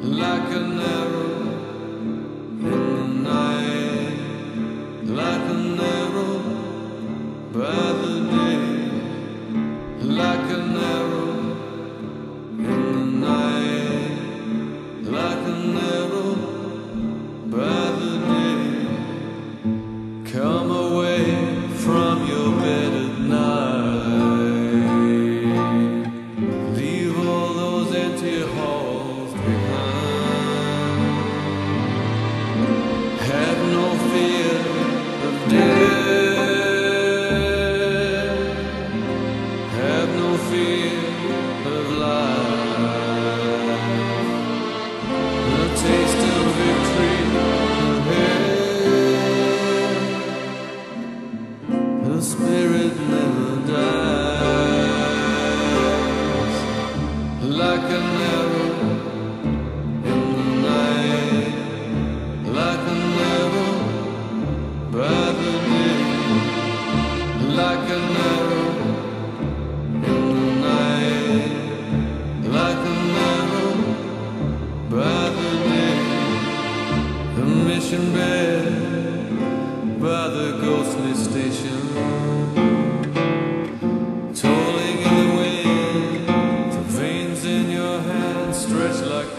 like an arrow in the night, like an arrow by the day, like an arrow. spirit never dies. Like a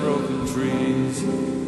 broken trees.